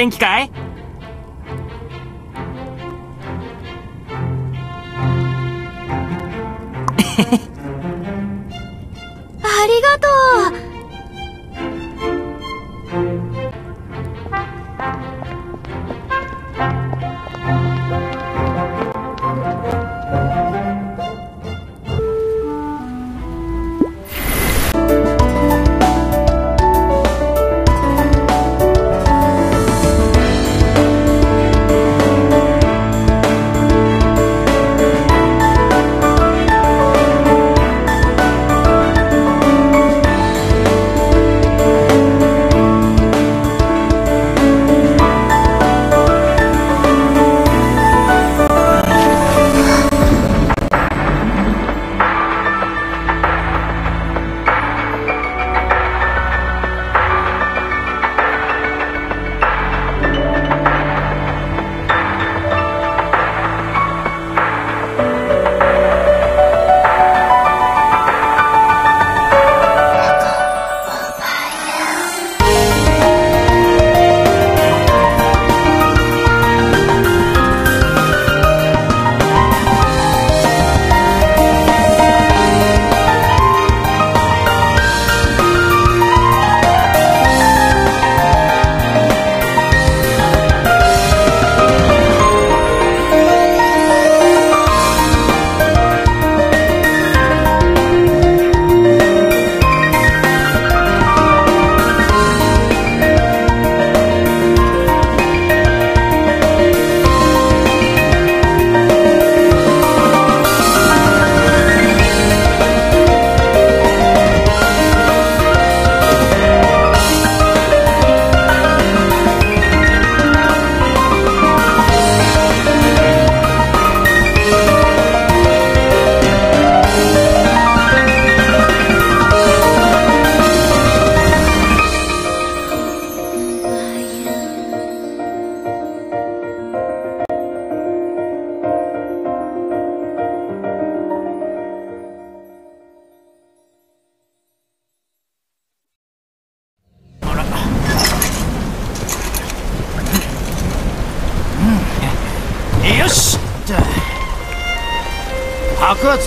元気かい？ありがとう。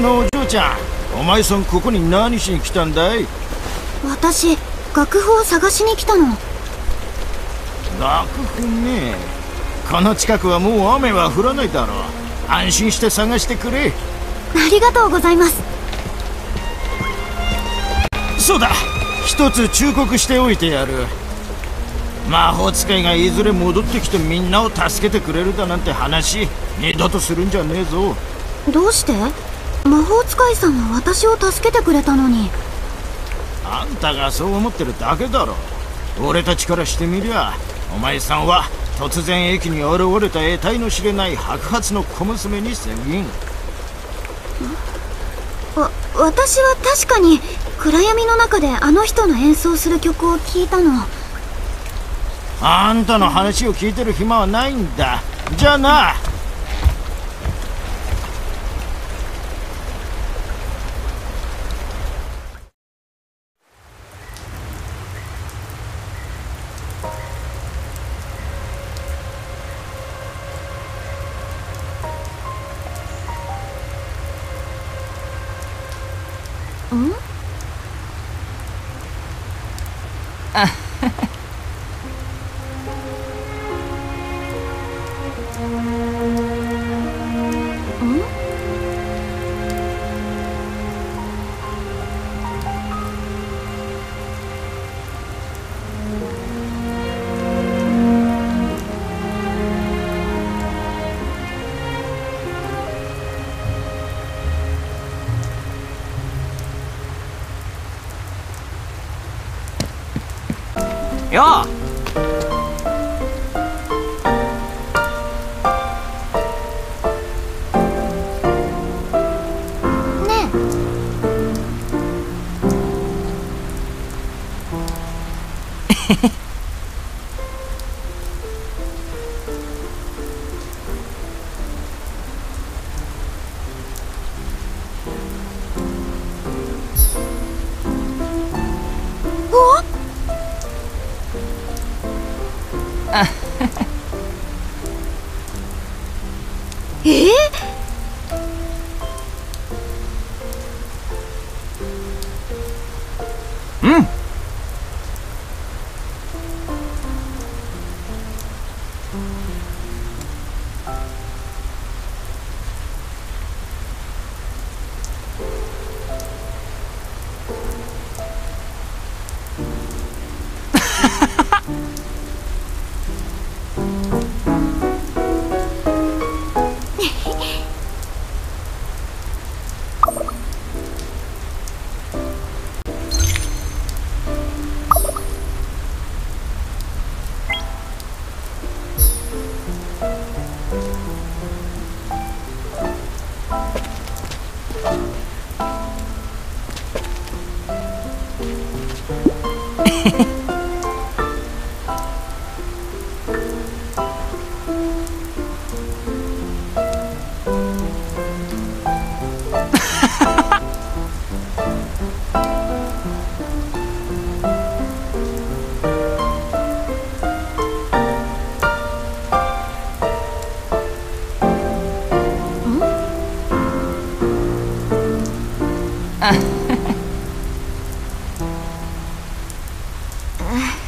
のお嬢ちゃんお前さんここに何しに来たんだい?私楽譜を探しに来たの。楽譜ね。この近くはもう雨は降らないだろう。安心して探してくれ。ありがとうございます。そうだ。一つ忠告しておいてやる。魔法使いがいずれ戻ってきてみんなを助けてくれるだなんて話二度とするんじゃねえぞ。どうして？魔法使いさんは私を助けてくれたのに。あんたがそう思ってるだけだろ。俺たちからしてみりゃお前さんは突然駅に現れた得体の知れない白髪の小娘に過ぎんわ私は確かに暗闇の中であの人の演奏する曲を聴いたの。あんたの話を聞いてる暇はないんだ。じゃあなんよ Mm-hmm.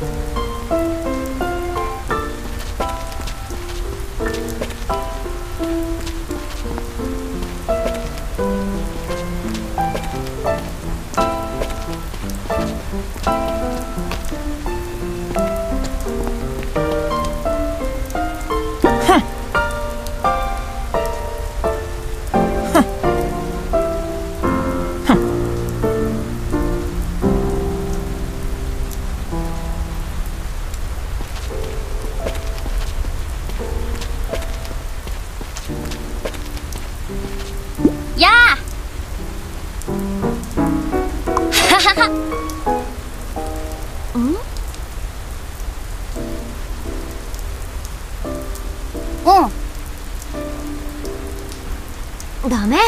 Bye. うん。ダメ。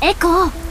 エコー。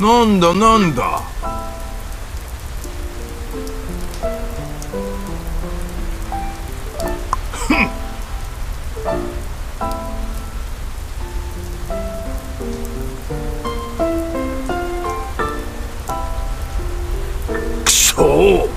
なんだなんだ。くそ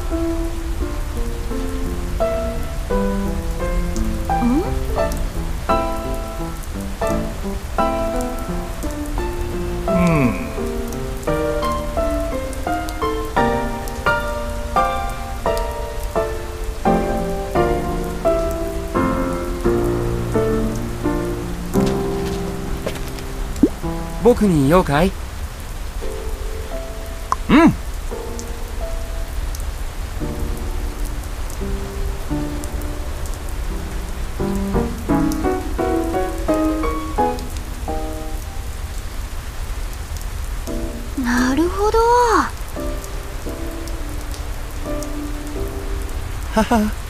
僕に用かい？うん。なるほど。はは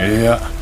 い